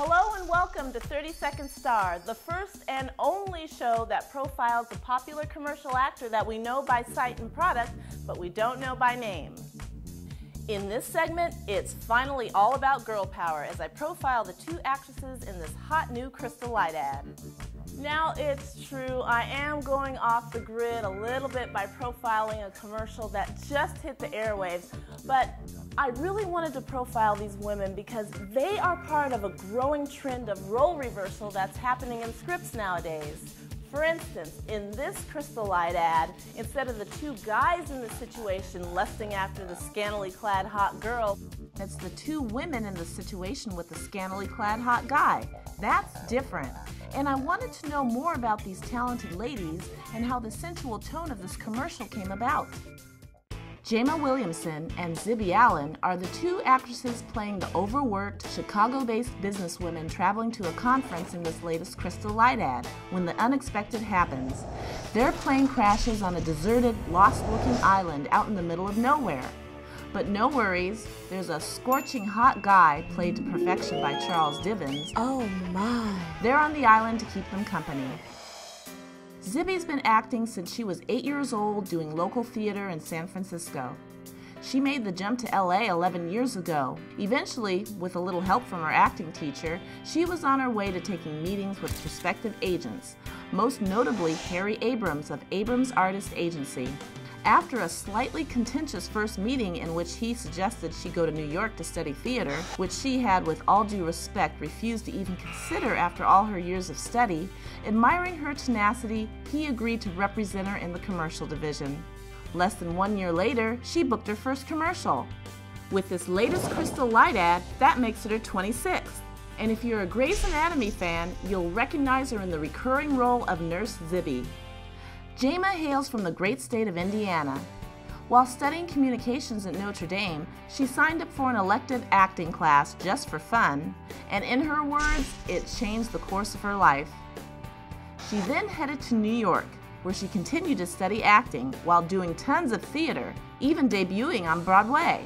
Hello and welcome to 30 Second Star, the first and only show that profiles a popular commercial actor that we know by sight and product, but we don't know by name. In this segment, it's finally all about girl power as I profile the two actresses in this hot new Crystal Light ad. Now, it's true, I am going off the grid a little bit by profiling a commercial that just hit the airwaves, but I really wanted to profile these women because they are part of a growing trend of role reversal that's happening in scripts nowadays. For instance, in this Crystal Light ad, instead of the two guys in the situation lusting after the scantily clad hot girl, it's the two women in the situation with the scantily clad hot guy. That's different. And I wanted to know more about these talented ladies and how the sensual tone of this commercial came about. Jama Williamson and Zibby Allen are the two actresses playing the overworked, Chicago based businesswomen traveling to a conference in this latest Crystal Light ad when the unexpected happens. Their plane crashes on a deserted, lost looking island out in the middle of nowhere. But no worries, there's a scorching hot guy played to perfection by Charles Divins. Oh my. They're on the island to keep them company. Zibby's been acting since she was eight years old doing local theater in San Francisco. She made the jump to LA 11 years ago. Eventually, with a little help from her acting teacher, she was on her way to taking meetings with prospective agents, most notably Harry Abrams of Abrams Artist Agency. After a slightly contentious first meeting in which he suggested she go to New York to study theater, which she had, with all due respect, refused to even consider after all her years of study, admiring her tenacity, he agreed to represent her in the commercial division. Less than one year later, she booked her first commercial. With this latest Crystal Light ad, that makes it her 26th. And if you're a Grey's Anatomy fan, you'll recognize her in the recurring role of Nurse Zibby. Jama hails from the great state of Indiana. While studying communications at Notre Dame, she signed up for an elective acting class just for fun, and in her words, it changed the course of her life. She then headed to New York, where she continued to study acting while doing tons of theater, even debuting on Broadway.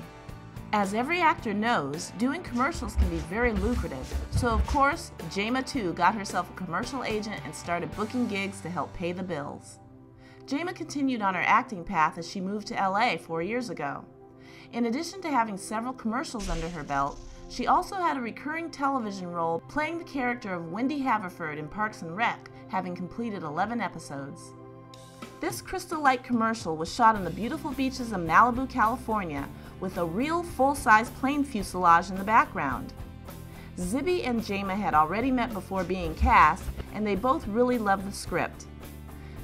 As every actor knows, doing commercials can be very lucrative, so of course, Jama too got herself a commercial agent and started booking gigs to help pay the bills. Jama continued on her acting path as she moved to LA four years ago. In addition to having several commercials under her belt, she also had a recurring television role playing the character of Wendy Haverford in Parks and Rec, having completed 11 episodes. This Crystal Light commercial was shot on the beautiful beaches of Malibu, California, with a real full-size plane fuselage in the background. Zibby and Jama had already met before being cast, and they both really loved the script.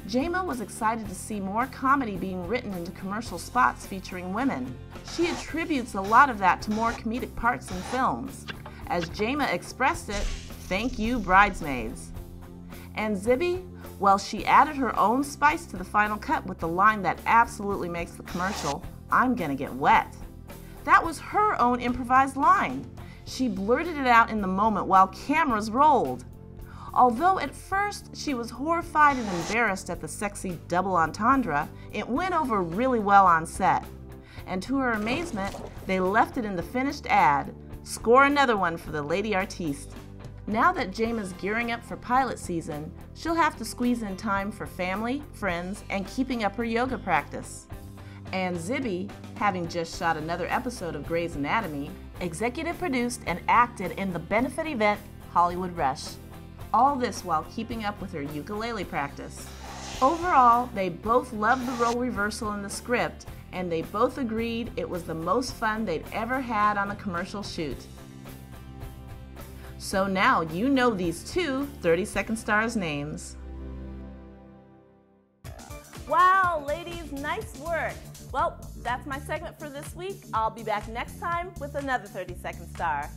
Jama was excited to see more comedy being written into commercial spots featuring women. She attributes a lot of that to more comedic parts in films. As Jama expressed it, thank you, bridesmaids. And Zibby, well, she added her own spice to the final cut with the line that absolutely makes the commercial, I'm gonna get wet. That was her own improvised line. She blurted it out in the moment while cameras rolled. Although at first she was horrified and embarrassed at the sexy double entendre, it went over really well on set. And to her amazement, they left it in the finished ad. Score another one for the lady artiste. Now that Jama's gearing up for pilot season, she'll have to squeeze in time for family, friends, and keeping up her yoga practice. And Zibby, having just shot another episode of Grey's Anatomy, executive produced and acted in the benefit event Hollywood Rush. All this while keeping up with her ukulele practice. Overall, they both loved the role reversal in the script, and they both agreed it was the most fun they'd ever had on a commercial shoot. So now you know these two 30 Second Stars names. Wow, ladies, nice work. Well, that's my segment for this week. I'll be back next time with another 30 Second Star.